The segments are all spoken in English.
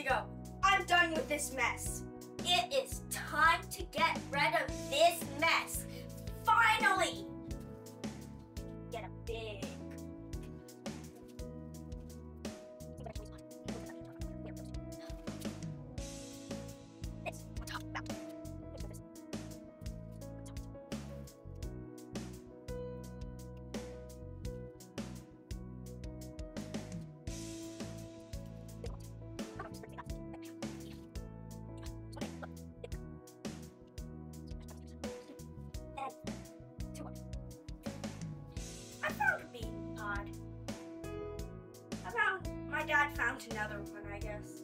To go. I'm done with this mess. It is time to get rid of this mess. Finally! Get a big. Found another one, I guess.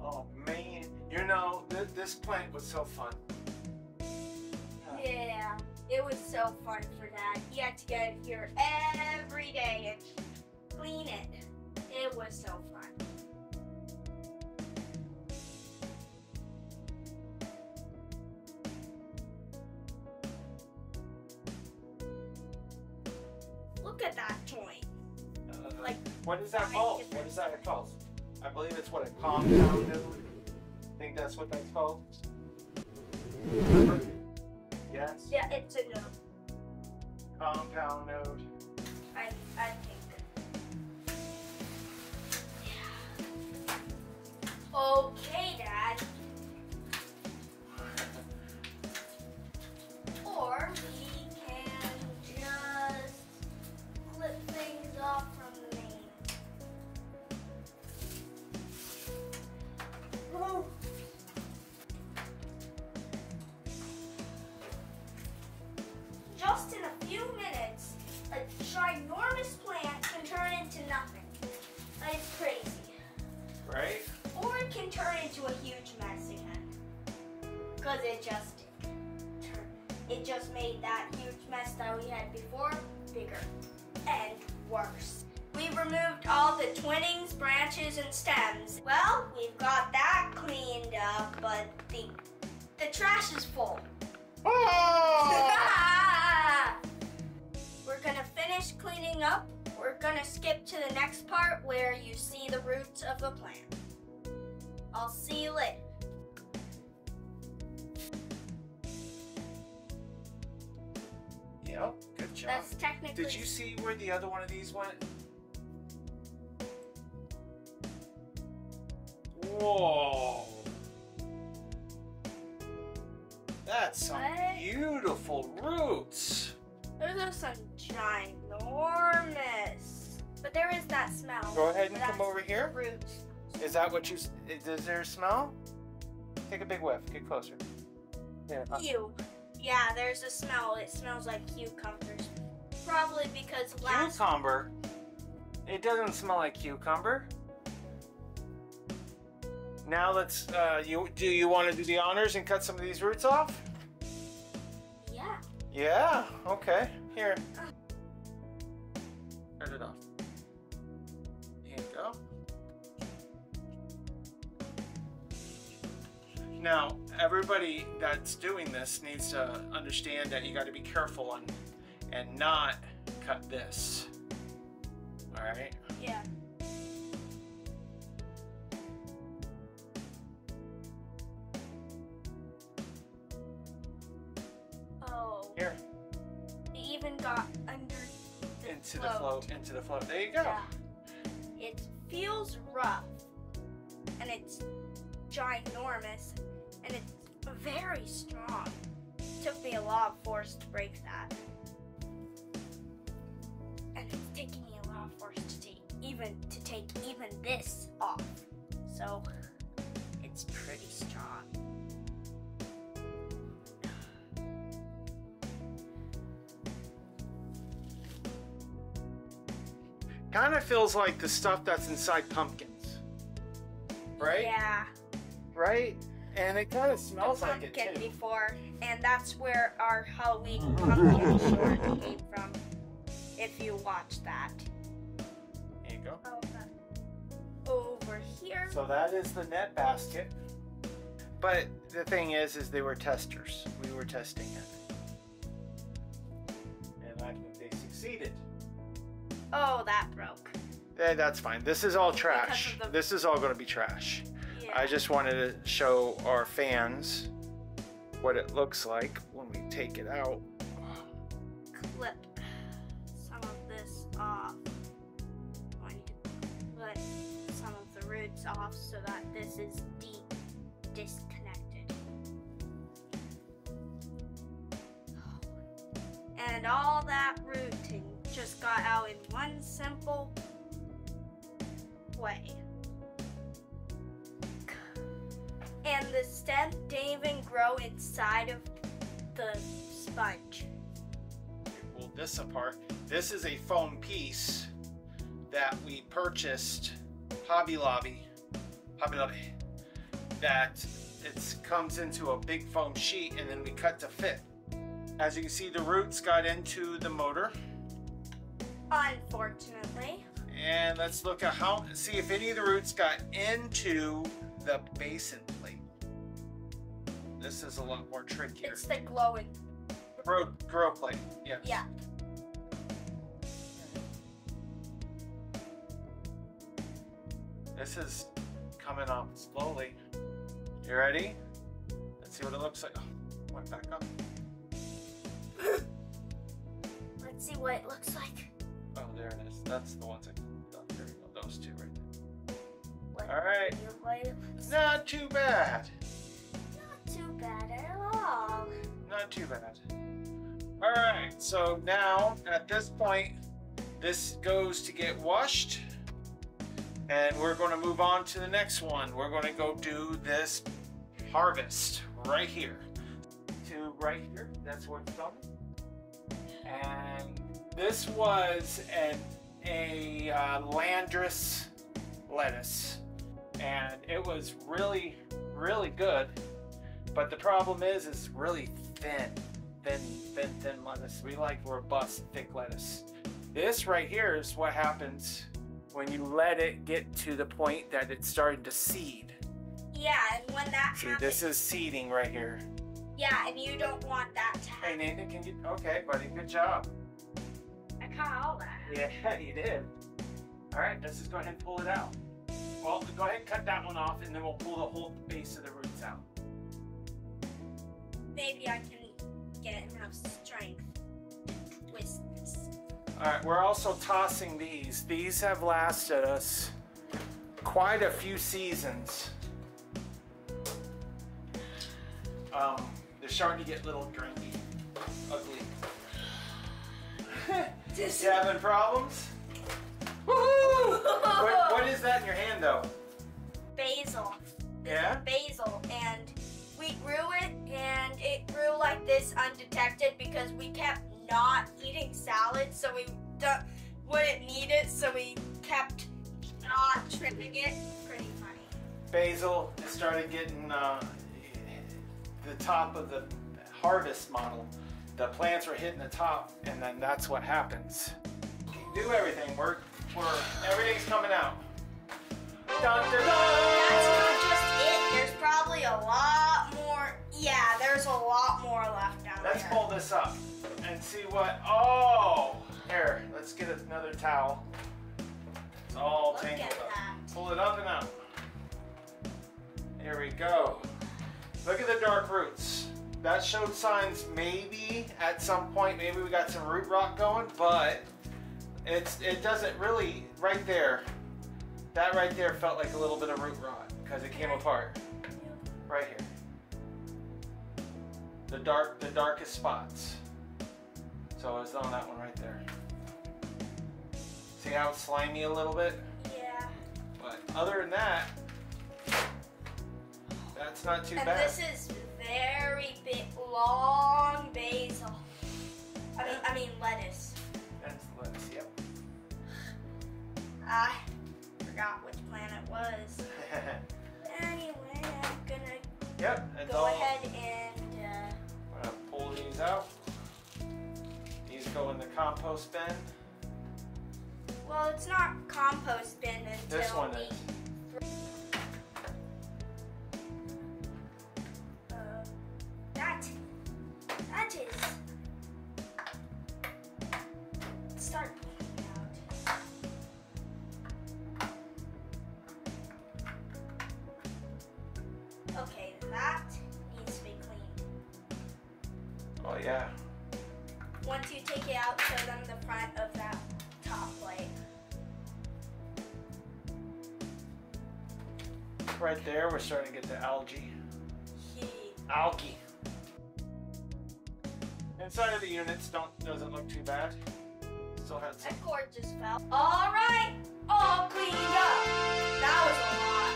Oh man, you know th- this plant was so fun. Yeah, it was so fun for dad. He had to get it here every day and clean it. It was so fun. Look at that joint. Like, what is that called? What is that called? I believe it's what a compound node. I think that's what that's called. Hmm? Yes. Yeah, it's a no. Compound node. It just it just made that huge mess that we had before bigger and worse. We removed all the twinnings, branches, and stems. Well, we've got that cleaned up, but the the trash is full. Oh! We're gonna finish cleaning up. We're gonna skip to the next part where you see the roots of the plant. I'll see you later. Yep. Good job. That's technically. Did you see where the other one of these went? Whoa. That's some What? beautiful roots. Those are some ginormous. But there is that smell. Go ahead and come over here. Roots. Is that what you? s- Does there a smell? Take a big whiff. Get closer. There. uh, Ew. Yeah, there's a smell. It smells like cucumbers. Probably because last. Cucumber. It doesn't smell like cucumber. Now let's. Uh, you do you want to do the honors and cut some of these roots off? Yeah. Yeah. Okay. Here. Cut it off. Now, everybody that's doing this needs to understand that you got to be careful and and not cut this. All right. Yeah. Oh. Here. It even got under the Into the float. Into the float. There you go. Yeah. It feels rough. And it's ginormous. And it's very strong. took me a lot of force to break that. And it's taking me a lot of force to take even to take even this off. So it's pretty strong. Kind of feels like the stuff that's inside pumpkins. Right? Yeah. Right? And it kind of smells the like it pumpkin too. before, and that's where our Halloween pumpkin short came from. If you watch that. Here you go. Over here. So that is the net basket. But the thing is, is they were testers. We were testing it. And I think they succeeded. Oh, that broke. Eh, that's fine. This is all trash. This is all going to be trash. I just wanted to show our fans what it looks like when we take it out. clip some of this off. I need to put some of the roots off so that this is deep disconnected. And all that rooting just got out in one simple way. And the stem didn't even grow inside of the sponge. pull this apart. This is a foam piece that we purchased Hobby Lobby, Hobby Lobby, that it comes into a big foam sheet and then we cut to fit. As you can see, the roots got into the motor. Unfortunately. And let's look at how, see if any of the roots got into the basin. This is a lot more trickier. It's the glowing. Grow, grow plate, yeah. Yeah. This is coming up slowly. You ready? Let's see what it looks like. Oh, went back up. Let's see what it looks like. Oh, there it is. That's the ones I. Oh, there we go. Those two right there. What All right. do you- what it looks Not too bad. Not too bad. All right. So now at this point, this goes to get washed. And we're going to move on to the next one. We're going to go do this harvest right here. To right here. That's where it's going. And this was an, a uh, Landris lettuce. And it was really, really good. But the problem is, it's really thin, thin, thin, thin lettuce. We like robust, thick lettuce. This right here is what happens when you let it get to the point that it's starting to seed. Yeah, and when that See, happens, this is seeding right here. yeah, and you don't want that to happen. Hey. Nathan, can you? Okay, buddy, good job. I caught all that. Yeah, you did. All right, let's just go ahead and pull it out. Well, go ahead and cut that one off, and then we'll pull the whole base of the roots out. Maybe I can get enough strength twist this. All right, we're also tossing these. These have lasted us quite a few seasons. Um, they're starting to get a little drinky, ugly. This you having problems? Woohoo! what, what is that in your hand, though? basil. This Yeah? basil, and we grew it this undetected because we kept not eating salad, so we wouldn't need it, so we kept not trimming it. Pretty funny. Basil started getting uh, the top of the harvest model. The plants were hitting the top, and then that's what happens. Do everything. We're, we're everything's coming out. Dun, dun, dun. Let's there. pull this up and see what. Oh, here. Let's get another towel. It's all Look tangled up. that. Pull it up and out. Here we go. Look at the dark roots. That showed signs maybe at some point, maybe we got some root rot going, but it's it doesn't really right there. That right there felt like a little bit of root rot because it came apart. Right here. The dark the darkest spots. So it's on that one right there. See how it's slimy a little bit? Yeah. But other than that, that's not too And bad. this is very big, long basil. I mean, I mean lettuce. That's lettuce, yep. I forgot which plant it was. Anyway, I'm gonna yep, go all. compost bin? Well, it's not compost bin until This one is. Uh, that, that is... Start Okay, that needs to be cleaned. Oh yeah it you take it out, show them the front of that top plate. Right there, we're starting to get the algae. He Algae. Inside of the units don't doesn't look too bad. Still had some. That cord just fell. All right, all cleaned up. That was a lot.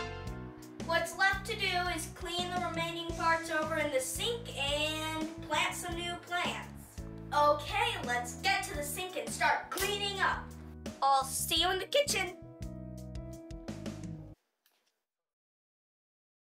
What's left to do is clean the remaining parts over in the sink and plant some new plants. Okay, let's get to the sink and start cleaning up. I'll see you in the kitchen.